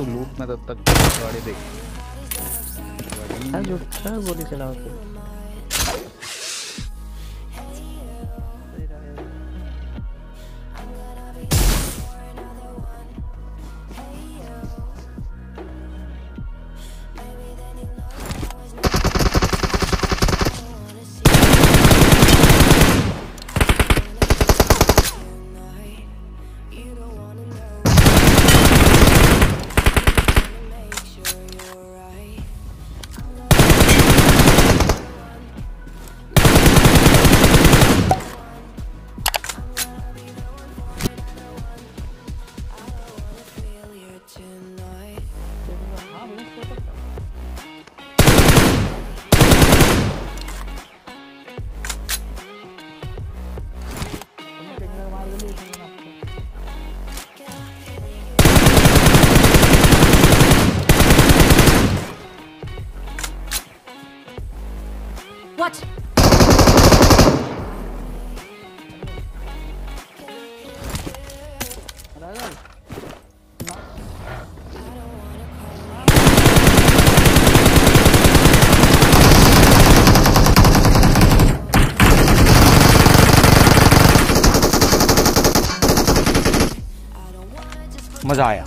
तो लूट में तब तक गाड़ी देख। हाँ, जो गोली चलाओ What? मज़ा आया।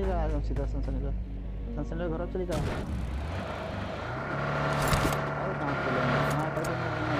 चली जा एकदम सीधा सनसनी का सनसनी घर चली जा कहाँ चले